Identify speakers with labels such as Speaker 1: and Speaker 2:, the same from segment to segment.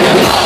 Speaker 1: Yeah.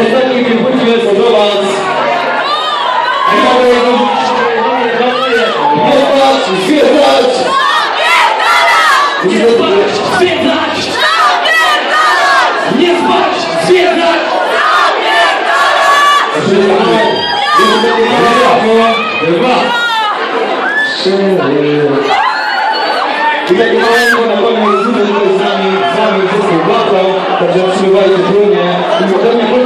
Speaker 1: ostatni wypuścił jest do Was. Zwiedzać! Zwiedzać! Nie spać! Zwiedzać! Nie spać! Zwiedzać! Dwa! Cztery! I tak małego na pewno jest dużo, że z nami, z nami wszystko władza, także przyjmowajcie trudnie.